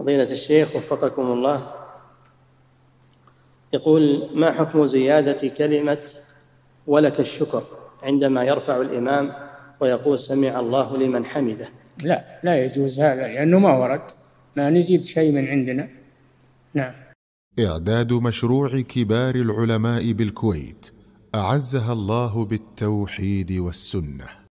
فضيلة الشيخ وفقكم الله. يقول ما حكم زيادة كلمة ولك الشكر عندما يرفع الإمام ويقول سمع الله لمن حمده لا لا يجوز هذا لأنه ما ورد ما نزيد شيء من عندنا. نعم. إعداد مشروع كبار العلماء بالكويت أعزها الله بالتوحيد والسنة.